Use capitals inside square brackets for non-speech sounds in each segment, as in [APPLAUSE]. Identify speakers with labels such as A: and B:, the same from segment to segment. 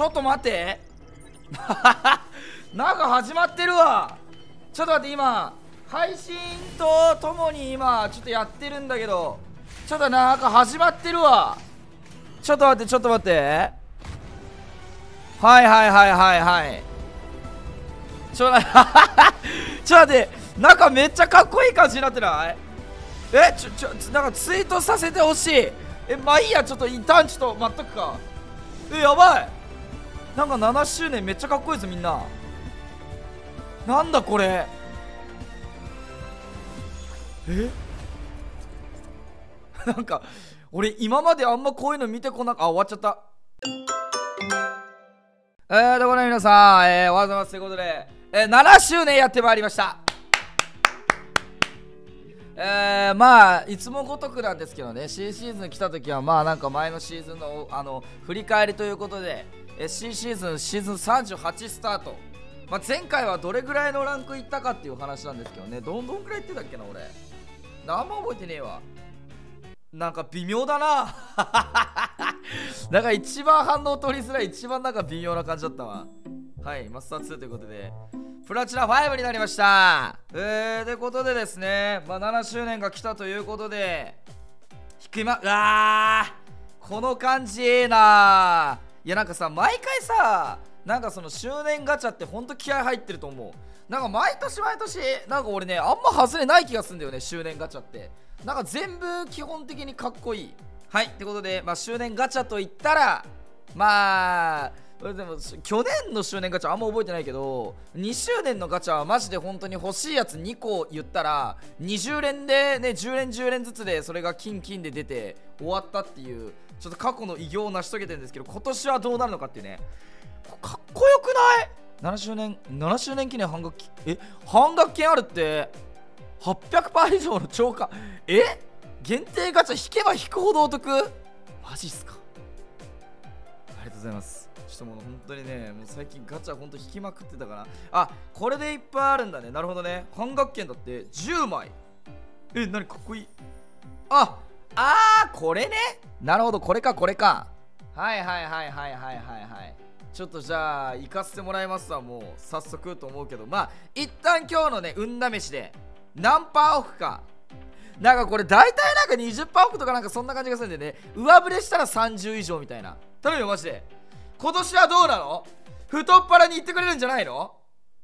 A: ちょっと待って。[LAUGHS] なんか始まってるわ。ちょっと待って今配信とともに今ちょっとやってるんだけど。ちょっとなんか始まってるわ。ちょっと待ってちょっと待って。はいはいはいはいはい。ちょっと待って。[LAUGHS] ちょっと待って。なんかめっちゃかっこいい感じになってない？えちょちょなんかツイートさせてほしい。えまあいいやちょっと一旦ちょっと待っとくか。えやばい。なんか7周年めっちゃかっこいいですみんな。なんだこれ。え？[LAUGHS] なんか俺今まであんまこういうの見てこなかあ終わっちゃった。えーところ皆さん、えー、おはようございます。ということで、えー、7周年やってまいりました。えー、まあいつもごとくなんですけどね。C シーズン来た時はまあなんか前のシーズンのあの振り返りということで、えー、C シーズンシーズン38スタート、まあ、前回はどれぐらいのランクいったかっていう話なんですけどね。どんどんくらいいってたっけな俺。何も覚えてねえわ。なんか微妙だな。[LAUGHS] なんか一番反応取りづらい一番なんか微妙な感じだったわ。はいマスター2ということで。プラチナ5になりました。えー、ということでですね、まあ、7周年が来たということで。低いまうわー。この感じいいないやなんかさ毎回さなんかその周年ガチャってほんと気合入ってると思う。なんか毎年毎年なんか俺ねあんま外れない気がするんだよね周年ガチャって。なんか全部基本的にかっこいい。はいってことで、まあ、周年ガチャといったらまあでも去年の周年ガチャあんま覚えてないけど2周年のガチャはマジで本当に欲しいやつ2個言ったら20連でね10連10連ずつでそれが金金で出て終わったっていうちょっと過去の偉業を成し遂げてるんですけど今年はどうなるのかっていうね。かっこよくない ?7 周年7周年記念半額え？半額券あるって800%以上の超過？え？限定ガチャ引けば引くほどお得？マジっすか。ありがとうございます。ちょっともう本当にねもう最近ガチャ本当引きまくってたから。あこれでいっぱいあるんだね。なるほどね。半額券だって。10枚え何かっこいい。ああーこれね。なるほど。これかこれか。はいはいはいはいはいはいはい。ちょっとじゃあ行かせてもらいますわ。もう早速と思うけど。まあ一旦今日のね運試しで。何パーオフか。なんかこれ大体なんか20%オフとかなんかそんな感じがするんでね。上振れしたら30以上みたいな。頼むよマジで。今年はどうなの？太っ腹に言ってくれるんじゃないの？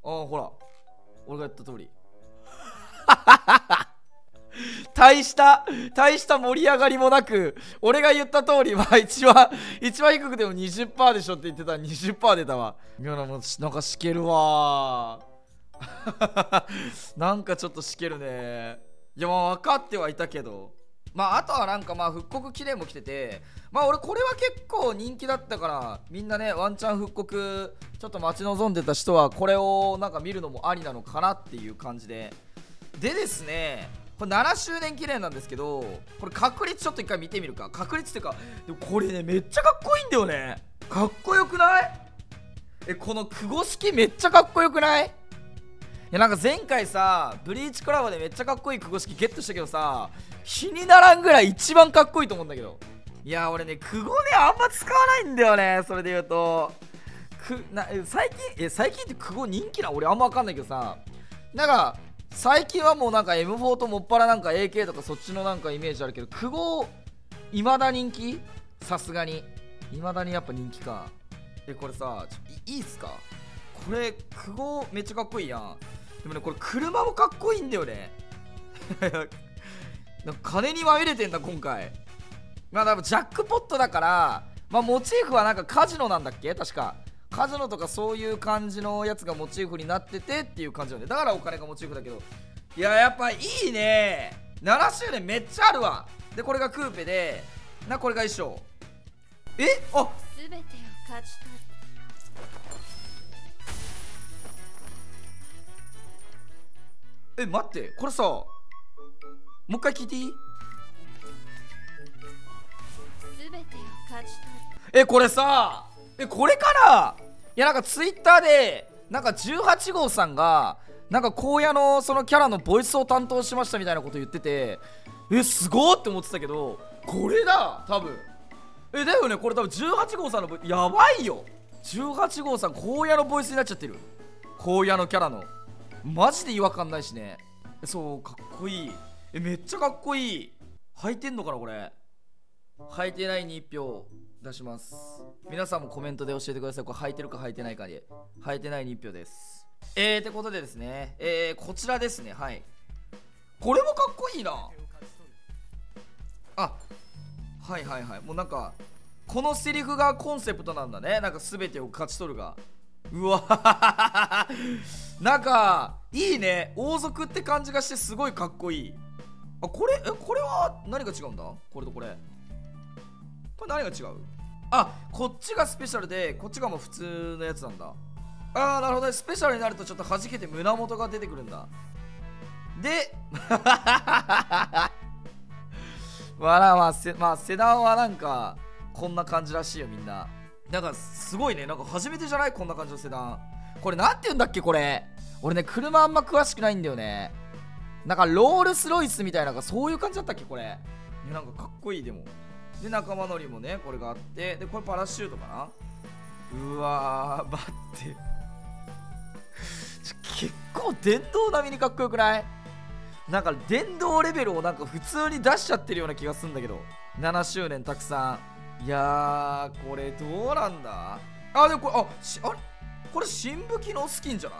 A: ああほら。俺が言った通り。[LAUGHS] 大した大した盛り上がりもなく俺が言った通りまあ一番一番低くても20%でしょって言ってた。ら20%出たわ。いやもうなんかしけるわ。[LAUGHS] なんかちょっとしけるね。いやまあ分かってはいたけど。まああとはなんかまあ復刻記念も来ててまあ俺これは結構人気だったからみんなねワンチャン復刻ちょっと待ち望んでた人はこれをなんか見るのもありなのかなっていう感じで。でですねこれ7周年記念なんですけどこれ確率ちょっと一回見てみるか。確率っていうかでもこれねめっちゃかっこいいんだよね。かっこよくない？えこの久保式めっちゃかっこよくない？いやなんか前回さブリーチコラボでめっちゃかっこいい久保式ゲットしたけどさ気にならんぐらい一番かっこいいと思うんだけど。いや俺ね久保ねあんま使わないんだよねそれで言うと。くな最近え最近って久保人気な俺あんま分かんないけどさ。なんか最近はもうなんか M4 ともっぱらなんか AK とかそっちのなんかイメージあるけど久保いまだ人気？さすがに。いまだにやっぱ人気か。えこれさいいいっすか？これ久保めっちゃかっこいいやん。でもねこれ車もかっこいいんだよね。[LAUGHS] なんか金にまみれてんだ今回。まあ多分ジャックポットだからまあモチーフはなんかカジノなんだっけ？確か。カジノとかそういう感じのやつがモチーフになっててっていう感じなんでだからお金がモチーフだけど。いややっぱいいね。7周年めっちゃあるわ。でこれがクーペで。なこれが衣装。え？あ！
B: 全てを勝ち取る
A: え待って。これさもう一回聞いていい？えこれさえこれからいやなんかツイッターでなんか18号さんがなんか荒野のそのキャラのボイスを担当しましたみたいなこと言っててえすごーって思ってたけどこれだ多分。えだよねこれ多分18号さんのボイやばいよ。18号さん荒野のボイスになっちゃってる。荒野のキャラの。マジで違和感ないしね。そうかっこいいえめっちゃかっこいい。履いてんのかなこれ。履いてないに1票出します。皆さんもコメントで教えてください。これ履いてるか履いてないかで。履いてないに1票です。えーってことでですね。えー、こちらですね。はい。これもかっこいいな。あはいはいはい。もうなんかこのセリフがコンセプトなんだね。なんか全てを勝ち取るが。うわ。なんかいいね。王族って感じがしてすごいかっこいい。あこれえこれは何が違うんだ？これとこれ。これ何が違う？あこっちがスペシャルでこっちがもう普通のやつなんだ。ああなるほどね。スペシャルになるとちょっと弾けて胸元が出てくるんだ。で [LAUGHS] まあまあせまあセダンはなんかこんな感じらしいよみんな。なんかすごいね。なんか初めてじゃない？こんな感じのセダン。これなんて言うんだっけこれ。俺ね車あんま詳しくないんだよね。なんかロールスロイスみたいなそういう感じだったっけこれ。なんかかっこいいでも。で仲間乗りもねこれがあって。でこれパラシュートかな。うわー待って。結構電動並みにかっこよくない？なんか電動レベルをなんか普通に出しちゃってるような気がするんだけど。7周年たくさん。いやーこれどうなんだ？あでもこれあしあれ？これ新武器のスキンじゃない？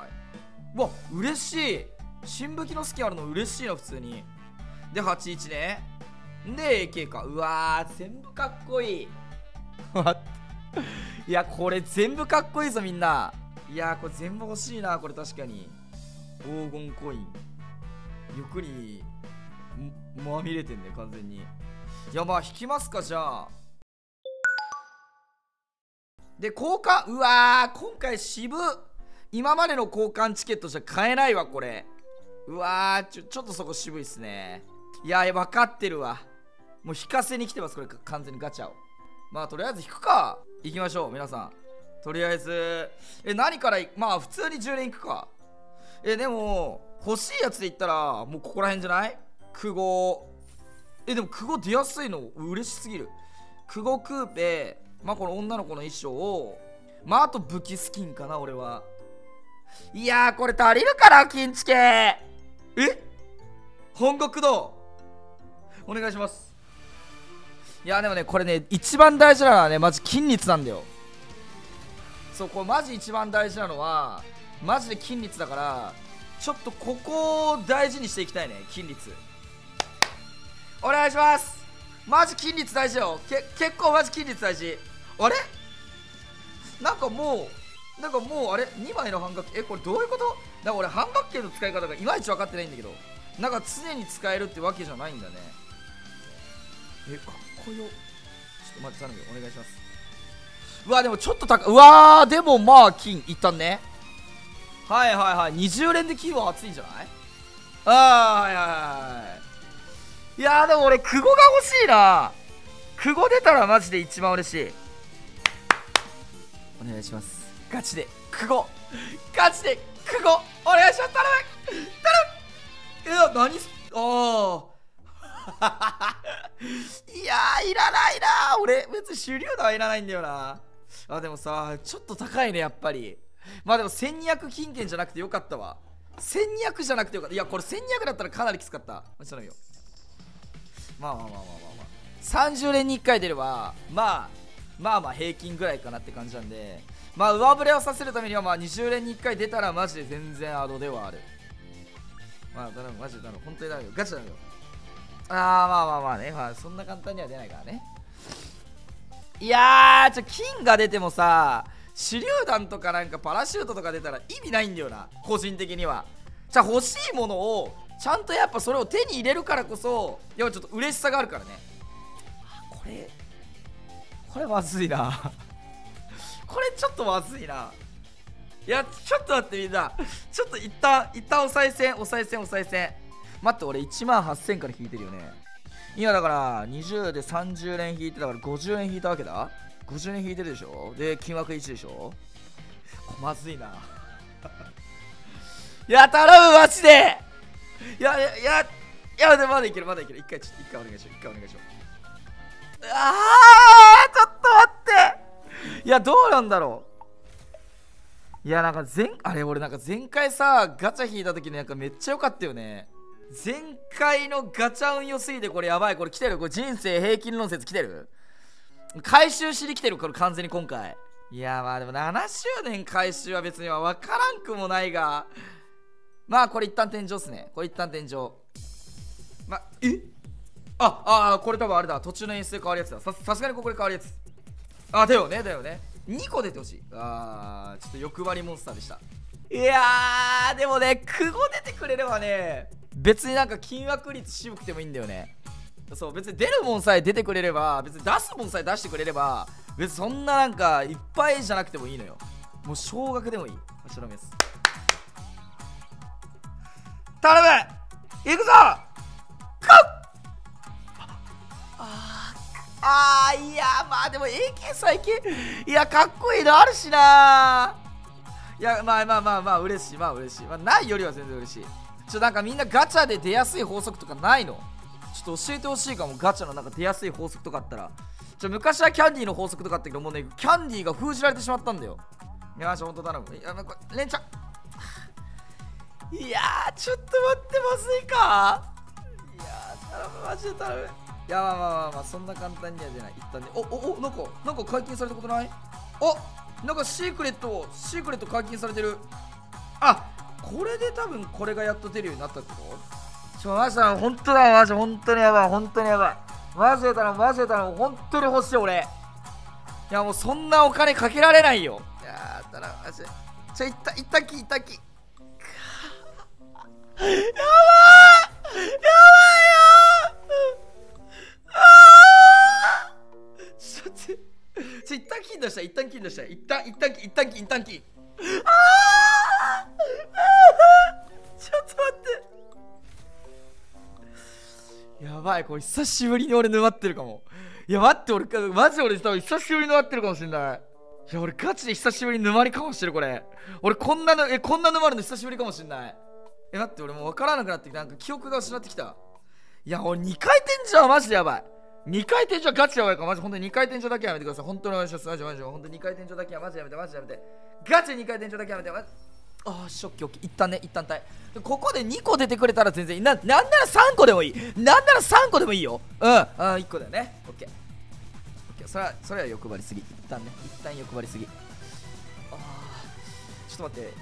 A: うわ嬉しい。新武器のスキンあるの嬉しいな普通に。で81ね。で AK か。うわー全部かっこいい。いやこれ全部かっこいいぞみんな。いやこれ全部欲しいなこれ確かに。黄金コイン。欲にまみれてんね完全に。いやまあ引きますかじゃあ。で交換うわー今回渋今までの交換チケットじゃ買えないわこれうわーちょちょっとそこ渋いっすね。いや分かってるわ。もう引かせに来てますこれ完全にガチャを。まあとりあえず引くか。行きましょう皆さん。とりあえずえ何からまあ普通に10連いくか。えでも欲しいやつで言ったらもうここら辺じゃない？久保。えでも久保出やすいの嬉しすぎる。久保クーペまあこの女の子の衣装をまああと武器スキンかな俺は。いやーこれ足りるかな金チケえ？本国道。お願いします。いやでもねこれね一番大事なのはねマジ筋率なんだよ。そうこれマジ一番大事なのはマジで筋率だからちょっとここを大事にしていきたいね筋率。お願いします。マジ筋率大事よ。け結構マジ筋率大事。あれ？なんかもうなんかもうあれ？2枚の半角えこれどういうこと？なんか俺半角形の使い方がいまいち分かってないんだけどなんか常に使えるってわけじゃないんだね。えかっこよ。ちょっと待って頼むよ。お願いします。うわでもちょっと高うわーでもまあ金一旦ね。はいはいはい。20連で金は熱いんじゃない？あーはいはいはいい。やーでも俺久保が欲しいな。久保出たらマジで一番嬉しい。お願いします。ガチで久保ガチで久保お願いします頼む頼むいや何すああ [LAUGHS] いやいらないな。俺別に手榴弾はいらないんだよな。あでもさちょっと高いねやっぱり。まあでも1200金券じゃなくてよかったわ。1200じゃなくてよかった。いやこれ1200だったらかなりきつかった。ちょっとよ。まあまあまあまあまあまあ。30連に1回出ればまあまあまあ平均ぐらいかなって感じなんで。まあ上振れをさせるためにはまあ20連に1回出たらマジで全然アドではある。まあ頼むマジで頼む本当に頼むよ。ガチ頼むよ。あーまあまあまあね。まあそんな簡単には出ないからね。いやーちょ金が出てもさ手榴弾とかなんかパラシュートとか出たら意味ないんだよな。個人的には。じゃあ欲しいものをちゃんとやっぱそれを手に入れるからこそやっぱちょっと嬉しさがあるからね。これこれまずいな。これちょっとまずいな。いやちょっと待ってみんな。ちょっと一旦一旦おさえ線おさえ線おさえ線待って俺1万8000から引いてるよね。今だから20で30連引いてだから50円引いたわけだ。50円引いてるでしょ。で金額1でしょ。まずいな。[LAUGHS] いや頼むマジで。いやいやいやいやまだいけるまだいける。一回ちょっと一回お願いしよう一回お願いしよう。あーちょっと待って。いやどうなんだろう。いやなんか前あれ俺なんか前回さガチャ引いた時になんかめっちゃ良かったよね。前回のガチャ運良すぎてこれやばいこれ来てる？これ人生平均論説来てる？回収しに来てるこれ完全に今回。いやまあでも7周年回収は別には分からんくもないが。まあこれ一旦天井っすね。これ一旦天井。まあえ？ああこれ多分あれだ。途中の演出で変わるやつだ。さすがにここで変わるやつ。あだよねだよね。2個出てほしい。あーちょっと欲張りモンスターでした。いやーでもね久保出てくれればね別になんか金枠率渋くてもいいんだよね。そう別に出るもんさえ出てくれれば別に出すもんさえ出してくれれば別にそんななんかいっぱいじゃなくてもいいのよ。もう少額でもいい。柱です頼む。行くぞ。こあーあーいやまあでも AK 最近いやかっこいいのあるしな。いやまあまあまあまあ嬉しいまあ嬉しい、まあ、ないよりは全然嬉しい。ちょなんかみんなガチャで出やすい法則とかないの？ちょっと教えてほしいかもガチャのなんか出やすい法則とかあったら。ちょ昔はキャンディーの法則とかあったけどもうねキャンディーが封じられてしまったんだよ。いやーしほんと頼む。いやなんかレンちゃんいやちょっと待ってまずいか。いやー頼むマジで頼む。いやまあまあまあまあそんな簡単には出ない。一旦ね。おおおなんかなんか解禁されたことない？おなんかシークレットシークレット解禁されてる。あこれで多分これがやっと出るようになったってこと？ちょマジだ本当だマジ。本当にやばい。本当にやばい。マジで頼むマジで頼む本当に欲しい俺。いやもうそんなお金かけられないよ。いやー頼むマジで。ちょ一旦一旦き一旦き。やばい！やばいちょ一旦金出した一旦金出した一旦一旦金一旦金一旦金ああ [LAUGHS] ちょっと待って。やばいこれ久しぶりに俺沼ってるかも。いや待って俺マジ俺多分久しぶりに沼ってるかもしれない。いや俺ガチで久しぶりに沼りかもしてるこれ。俺こんなのえこんな沼るの久しぶりかもしれない。え待って俺もう分からなくなってきた。なんか記憶が失ってきた。いや俺2回転じゃマジでやばい。2回転じゃガチやばい。からマジ本当に2回転じゃだけやめてください。本当にお願いしますマジマジ本当に2回転じゃだけはマジやめて。マジやめて。ガチ2回転じゃだけやめて。マジああショッキオッキ一旦ね一旦たいここで2個出てくれたら全然いいななんなら3個でもいい。なんなら3個でもいい。ようん。あ1個だよね。オッケー。オッケー。それはそれは欲張りすぎ。一旦ね。一旦欲張りすぎ。ああちょっと待って。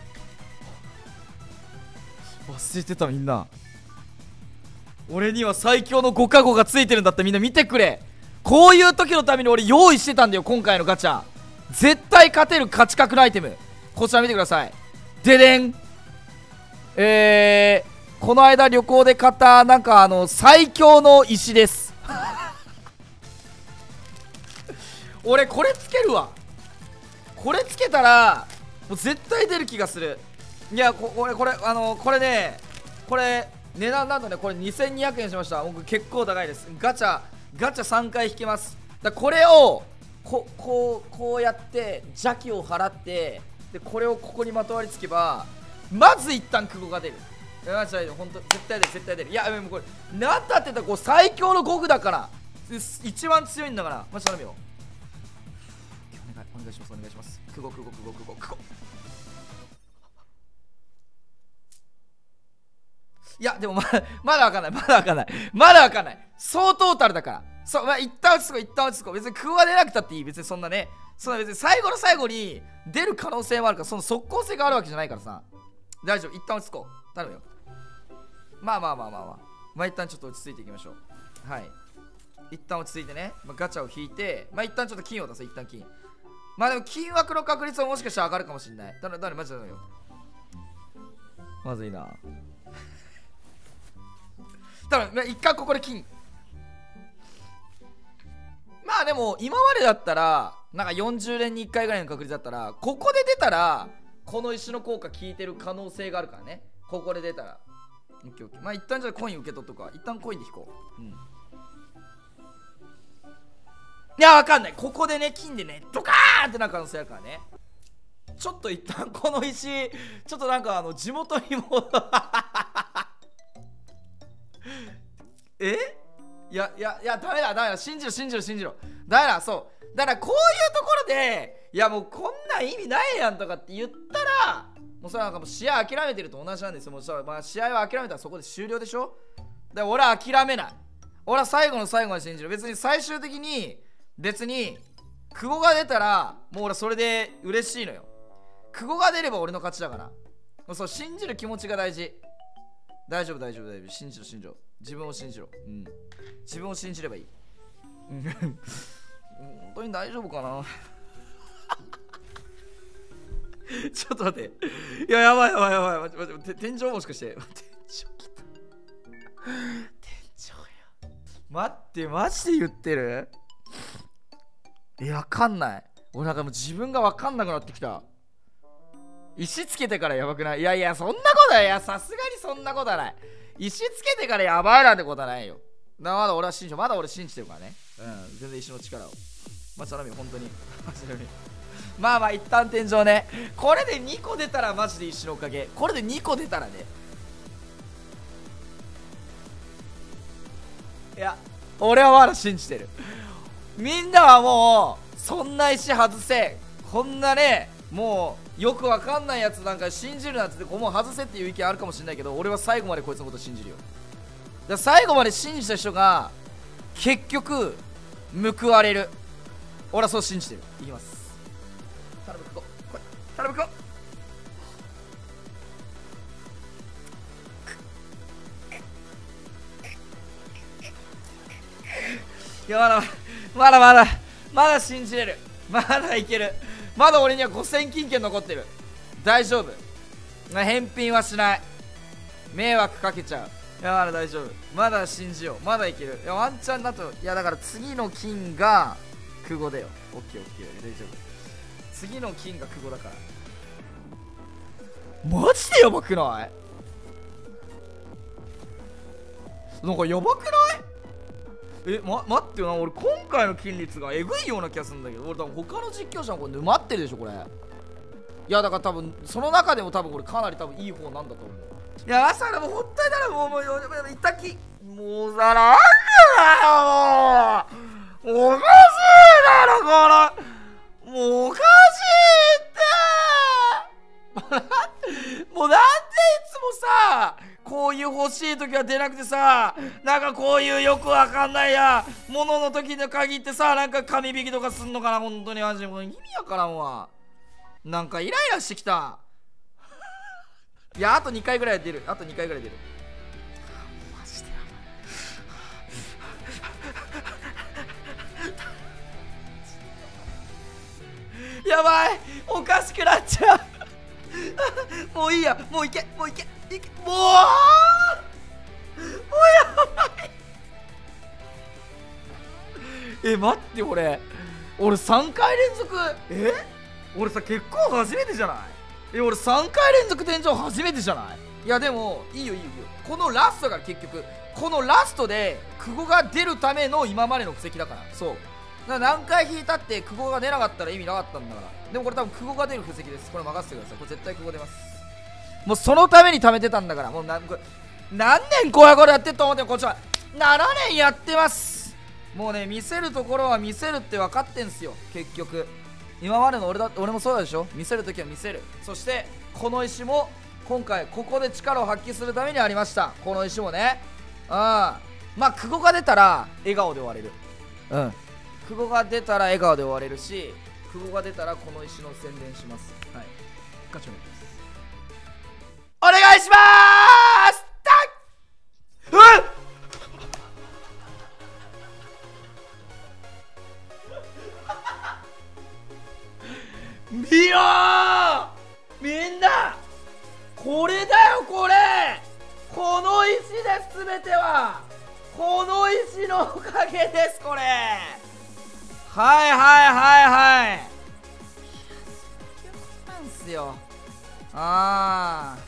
A: 忘れてたみんな。俺には最強の5カゴがついてるんだってみんな見てくれ。こういう時のために俺用意してたんだよ今回のガチャ。絶対勝てる価値格のアイテム。こちら見てください。ででん。えー、この間旅行で買ったなんかあの最強の石です。[LAUGHS] 俺これつけるわ。これつけたらもう絶対出る気がする。いやここれこれあのこれねこれ値段なんとねこれ2200円しました。僕結構高いです。ガチャガチャ3回引けます。だこれをここうこうやって邪気を払ってでこれをここにまとわりつけばまず一旦久保が出る。いやマジで本当絶対出る絶対出る。いやでもこれなんだってたらこう最強の5区だから。一番強いんだから。マジ頼むよ。お願いお願いしますお願いします。久保久保久保久保久保。いやでもまだまだわかんないまだわかんない。まだわかんない。総トータルだから。そうまあ一旦落ち着こう一旦落ち着こう。別に久保が出なくたっていい別にそんなね。そんな別に最後の最後に出る可能性もあるからその即効性があるわけじゃないからさ。大丈夫一旦落ち着こう。頼むよ。まあまあまあまあまあ。まあ一旦ちょっと落ち着いていきましょう。はい。一旦落ち着いてね、まあ、ガチャを引いてまあ一旦ちょっと金を出そう一旦金。まあでも金枠の確率はもしかしたら上がるかもしれない。だだ誰マジで頼むよ。まずいな。多分一回ここで金。まあでも今までだったらなんか40連に1回ぐらいの確率だったらここで出たらこの石の効果効いてる可能性があるからね。ここで出たら。オッケーオッケー。まあ一旦じゃあコイン受け取っとくか一旦コインで引こう。うん。いやわかんない。ここでね金でねドカーンってなる可能性あるからね。ちょっと一旦この石ちょっとなんかあの地元にもえ？いやいやいやダメだダメだ。信じろ信じろ信じろ。ダメだそう。だからこういうところでいやもうこんな意味ないやんとかって言ったらもうそれなんかもう試合諦めてると同じなんですよ。もう、まあ、試合は諦めたらそこで終了でしょ？で俺は諦めない。俺は最後の最後まで信じる別に最終的に別に久保が出たらもう俺それで嬉しいのよ。久保が出れば俺の勝ちだから。もうそう信じる気持ちが大事。大丈夫大丈夫大丈夫。信じろ信じろ。自分を信じろ。うん。自分を信じればいい。本当に大丈夫かな？[LAUGHS] ちょっと待って。いややばいやばいやばい。待って待って天井もしかして。[LAUGHS] 天井来た。天井や。待ってマジで言ってる？いやわかんない。俺なんかもう自分がわかんなくなってきた。石つけてからやばくない？いやいやそんなことない。いやさすがにそんなことはない。石つけてからやばいなんてことはないよ。なまだ俺は信じまだ俺信じてるからね。うん全然石の力を。まあちなみに本当に。ちなみにまあまあ一旦天井ね。これで2個出たらマジで石のおかげ。これで2個出たらね。いや俺はまだ信じてる。みんなはもうそんな石外せ。こんなねもうよくわかんないやつなんか信じるなってもう外せっていう意見あるかもしれないけど俺は最後までこいつのこと信じるよ。だ最後まで信じた人が結局報われる。俺はそう信じてる。いきます。頼むここ。頼むこ。いやまだまだまだまだ信じれる。まだいけるまだ俺には5000金券残ってる。大丈夫。返品はしない。迷惑かけちゃう。いやまだ大丈夫。まだ信じよう。まだいける。いやワンチャンだといやだから次の金が久保だよ。オッケーオッケー。大丈夫。次の金が久保だから。マジでやばくない？なんかやばくない？え、ま、待ってよな俺今回の金率がえぐいような気がするんだけど俺多分他の実況者もこれ沼ってるでしょこれ。いやだから多分その中でも多分これかなり多分いい方なんだと思う。いや朝からもほったいたらもうもうもういたきもうさなんだよもう。おかしいだろこれ。もうおかしいって。[LAUGHS] もうなんでいつもさこういう欲しい時は出なくてさなんかこういうよくわかんないやものの時に限ってさなんか紙引きとかすんのかな本当にマジでもう意味わからんわ。なんかイライラしてきた。いやあと2回ぐらい出る。あと2回ぐらい出る。マジでやばい。おかしくなっちゃう。もういいや。もういけ。もういけ。いけもうもうやばい。[LAUGHS] え待って俺。俺3回連続。え？俺さ結構初めてじゃない？え俺3回連続天井初めてじゃない？いやでもいいよいいよいいよ。このラストが結局。このラストで久保が出るための今までの布石だから。そう。ら何回引いたって久保が出なかったら意味なかったんだから。でもこれ多分久保が出る布石です。これ任せてください。これ絶対久保出ます。もうそのために貯めてたんだから。もうなんこれ何年こういうこやってると思ってこっちは7年やってます。もうね見せるところは見せるって分かってんすよ。結局。今までの俺だ俺もそうでしょ？見せるときは見せる。そしてこの石も今回ここで力を発揮するためにありました。この石もね。うん。まあ久保が出たら笑顔で終われる。うん。久保が出たら笑顔で終われるし久保が出たらこの石の宣伝します。はい。ガチョン。お願いします。たっ？うん見ろー。みんな。これだよこれ。この石です全ては。この石のおかげですこれ。はいはいはいはい。なんすよ。ああ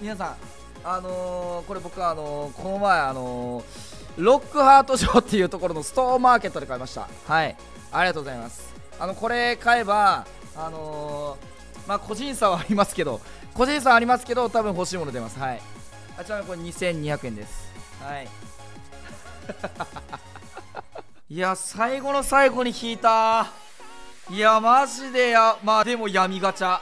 A: 皆さんあのー、これ僕はあのー、この前あのー、ロックハートショーっていうところのストーンマーケットで買いました。はい。ありがとうございます。あのこれ買えばあのー、まあ個人差はありますけど個人差はありますけど多分欲しいもの出ます。はい。あちなみにこれ2200円です。はい。[LAUGHS] いや最後の最後に引いたいやマジでやまあでも闇ガチャ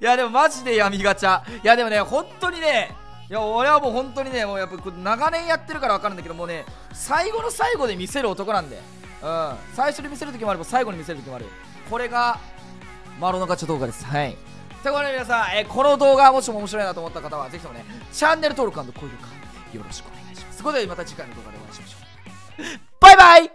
A: いやでもマジで闇ガチャ。いやでもね本当にねいや俺はもう本当にねもうやっぱ長年やってるから分かるんだけどもうね最後の最後で見せる男なんでうん。最初に見せる時もあれば最後に見せる時もある。これがマロのガチャ動画です。はい。ということで皆さん、えーこの動画もしも面白いなと思った方はぜひともねチャンネル登録高評価よろしくお願いします。ということでまた次回の動画でお会いしましょう。バイバイ